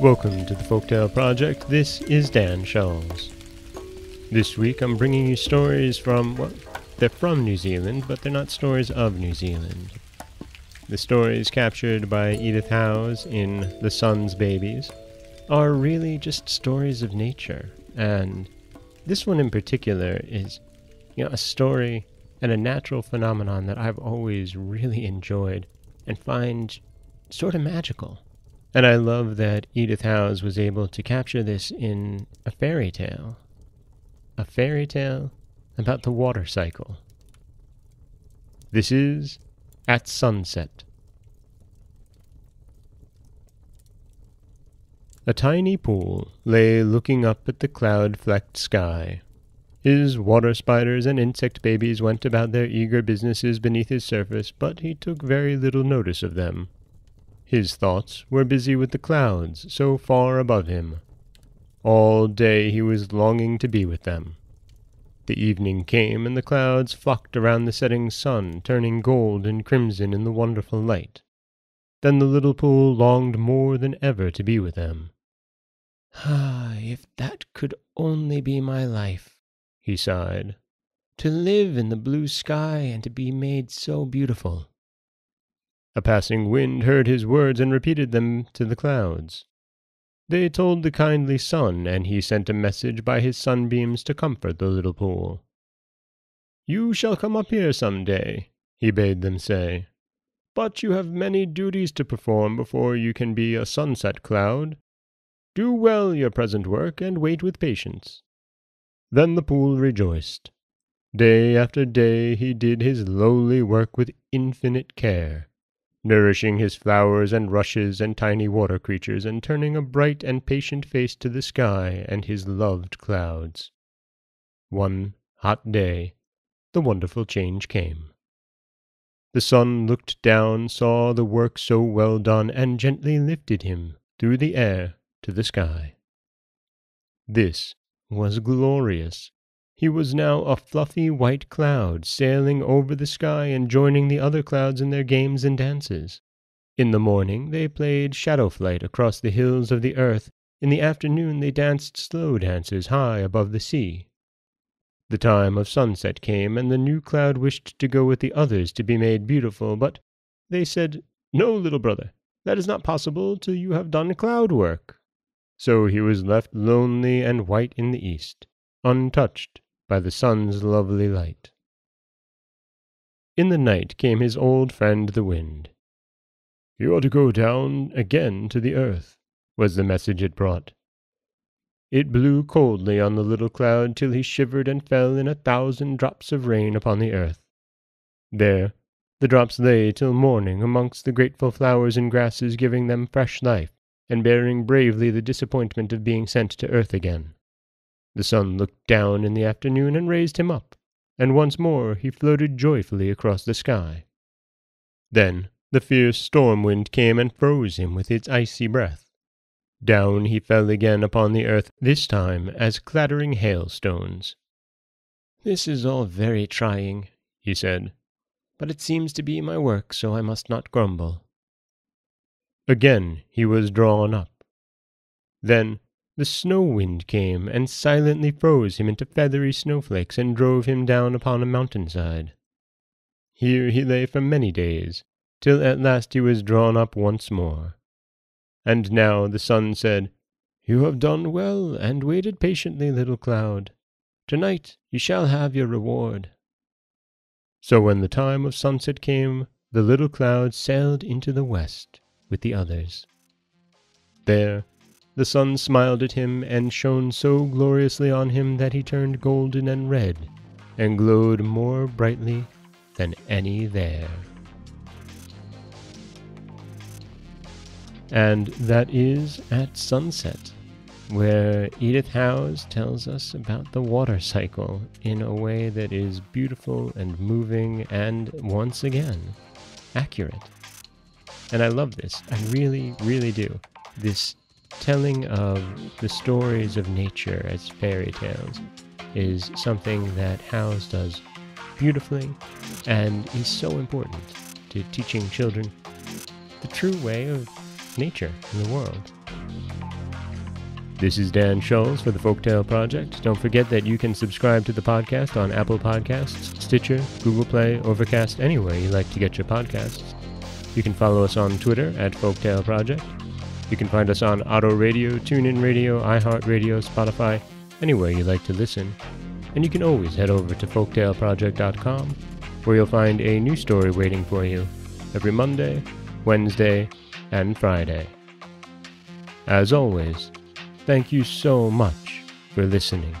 Welcome to the Folktale Project. This is Dan Scholes. This week I'm bringing you stories from, well, they're from New Zealand, but they're not stories of New Zealand. The stories captured by Edith Howes in The Sun's Babies are really just stories of nature, and this one in particular is, you know, a story and a natural phenomenon that I've always really enjoyed and find sort of magical. And I love that Edith Howes was able to capture this in a fairy tale. A fairy tale about the water cycle. This is At Sunset. A tiny pool lay looking up at the cloud flecked sky. His water spiders and insect babies went about their eager businesses beneath his surface, but he took very little notice of them. His thoughts were busy with the clouds so far above him. All day he was longing to be with them. The evening came, and the clouds flocked around the setting sun, turning gold and crimson in the wonderful light. Then the little pool longed more than ever to be with them. Ah, if that could only be my life, he sighed. To live in the blue sky and to be made so beautiful. A passing wind heard his words and repeated them to the clouds. They told the kindly sun, and he sent a message by his sunbeams to comfort the little pool. You shall come up here some day, he bade them say. But you have many duties to perform before you can be a sunset cloud. Do well your present work, and wait with patience. Then the pool rejoiced. Day after day he did his lowly work with infinite care nourishing his flowers and rushes and tiny water creatures, and turning a bright and patient face to the sky and his loved clouds. One hot day, the wonderful change came. The sun looked down, saw the work so well done, and gently lifted him through the air to the sky. This was glorious. He was now a fluffy white cloud sailing over the sky and joining the other clouds in their games and dances. In the morning they played shadow flight across the hills of the earth. In the afternoon they danced slow dances high above the sea. The time of sunset came, and the new cloud wished to go with the others to be made beautiful, but they said, No, little brother, that is not possible till you have done cloud work. So he was left lonely and white in the east, untouched by the sun's lovely light. In the night came his old friend the wind. You are to go down again to the earth, was the message it brought. It blew coldly on the little cloud till he shivered and fell in a thousand drops of rain upon the earth. There the drops lay till morning amongst the grateful flowers and grasses, giving them fresh life, and bearing bravely the disappointment of being sent to earth again. The sun looked down in the afternoon and raised him up, and once more he floated joyfully across the sky. Then the fierce storm wind came and froze him with its icy breath. Down he fell again upon the earth, this time as clattering hailstones. This is all very trying, he said, but it seems to be my work, so I must not grumble. Again he was drawn up. Then the snow wind came and silently froze him into feathery snowflakes and drove him down upon a mountainside. Here he lay for many days, till at last he was drawn up once more. And now the sun said, You have done well and waited patiently, little cloud. Tonight you shall have your reward. So when the time of sunset came, the little cloud sailed into the west with the others. There the sun smiled at him and shone so gloriously on him that he turned golden and red, and glowed more brightly than any there. And that is at sunset, where Edith Howes tells us about the water cycle in a way that is beautiful and moving and, once again, accurate. And I love this. I really, really do. This telling of the stories of nature as fairy tales is something that Howes does beautifully and is so important to teaching children the true way of nature in the world. This is Dan Scholes for the Folktale Project. Don't forget that you can subscribe to the podcast on Apple Podcasts, Stitcher, Google Play, Overcast, anywhere you like to get your podcasts. You can follow us on Twitter at Folktale Project. You can find us on Auto Radio, TuneIn Radio, iHeartRadio, Spotify, anywhere you like to listen. And you can always head over to folktaleproject.com, where you'll find a new story waiting for you every Monday, Wednesday, and Friday. As always, Thank you so much for listening.